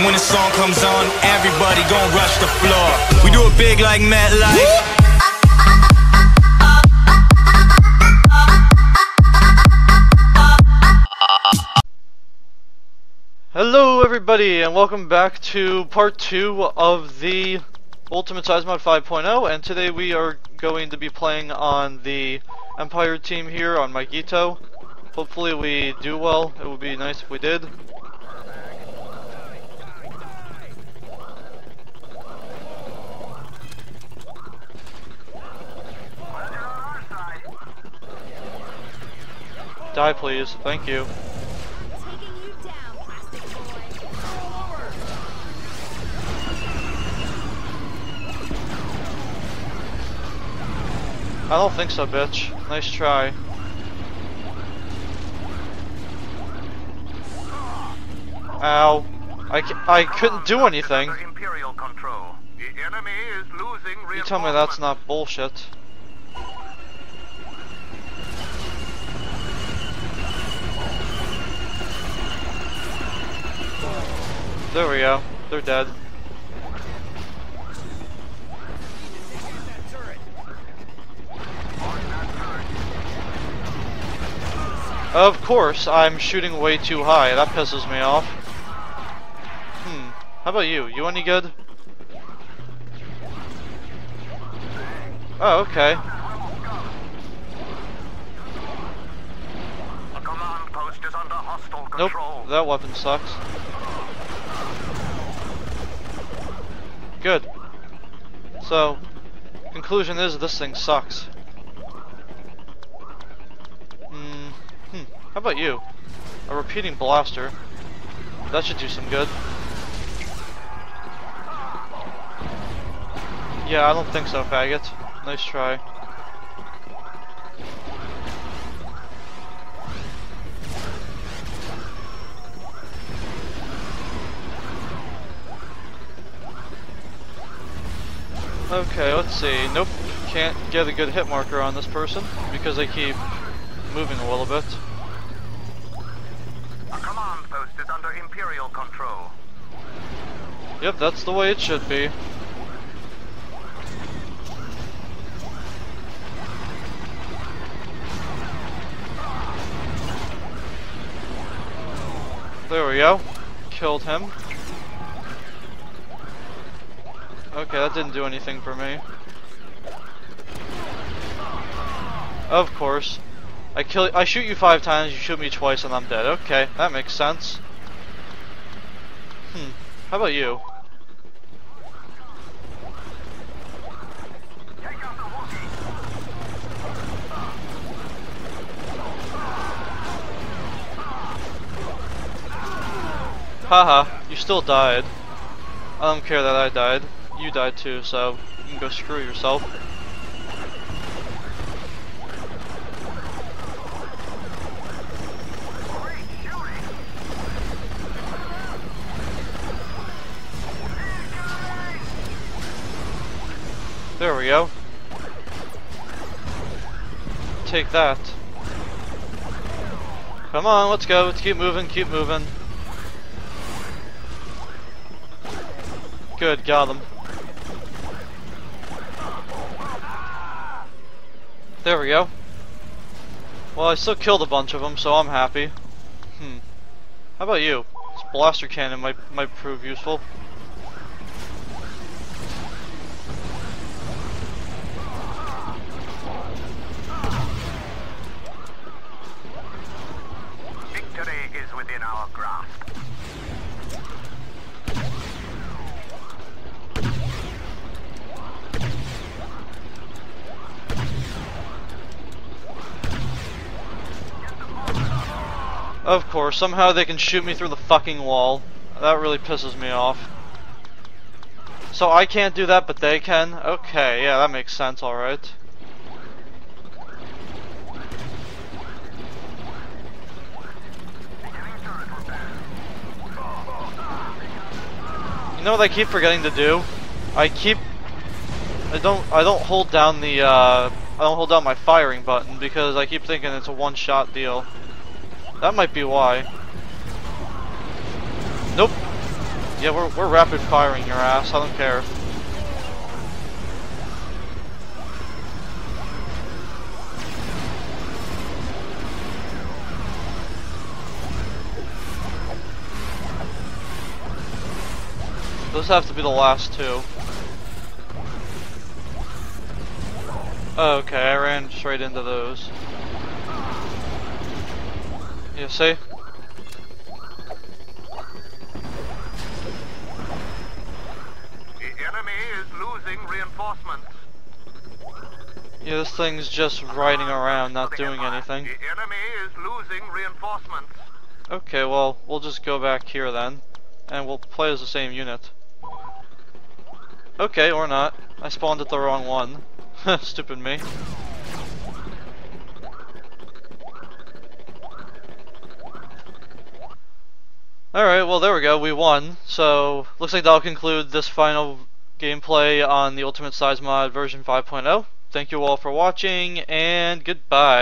And when the song comes on, everybody gon' rush the floor. We do it big like Light. Hello everybody and welcome back to part 2 of the Ultimate Sides Mod 5.0 and today we are going to be playing on the Empire team here on Mygeeto. Hopefully we do well, it would be nice if we did. Die please, thank you. Taking you down, plastic boy. I don't think so, bitch. Nice try. Ow. I, I couldn't do anything. Imperial control. The enemy is losing You tell me that's not bullshit. There we go. They're dead. Of course, I'm shooting way too high. That pisses me off. Hmm. How about you? You any good? Oh, okay. The command post is under hostile Nope, that weapon sucks. Good. So, conclusion is this thing sucks. Mm, hmm. How about you? A repeating blaster. That should do some good. Yeah, I don't think so, faggot. Nice try. Okay, let's see. Nope, can't get a good hit marker on this person because they keep moving a little bit. The command post is under Imperial control. Yep, that's the way it should be. There we go. Killed him. Okay, that didn't do anything for me. Of course. I kill I shoot you five times, you shoot me twice and I'm dead. Okay, that makes sense. Hmm. How about you? Haha, you still died. I don't care that I died. You died too, so you can go screw yourself. There we go. Take that. Come on, let's go. Let's keep moving, keep moving. Good, got him. There we go. Well, I still killed a bunch of them, so I'm happy. Hmm. How about you? This blaster cannon might might prove useful. Of course, somehow they can shoot me through the fucking wall. That really pisses me off. So I can't do that, but they can? Okay, yeah, that makes sense, alright. You know what I keep forgetting to do? I keep I don't I don't hold down the uh I don't hold down my firing button because I keep thinking it's a one shot deal. That might be why. Nope. Yeah, we're, we're rapid firing your ass. I don't care. Those have to be the last two. Okay, I ran straight into those. You see? The enemy is losing reinforcements. Yeah, this thing's just riding around, not doing anything. The enemy is losing reinforcements. Okay, well, we'll just go back here then, and we'll play as the same unit. Okay, or not. I spawned at the wrong one. Stupid me. Alright, well there we go, we won. So, looks like that'll conclude this final gameplay on the Ultimate Sides Mod version 5.0. Thank you all for watching, and goodbye.